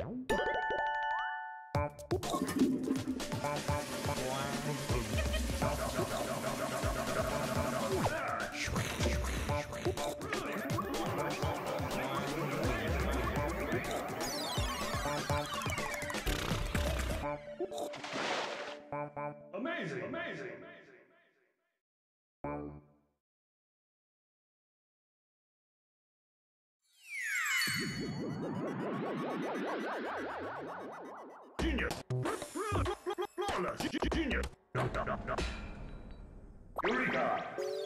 Amazing, Genius. Flawless. Genius. Eureka.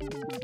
you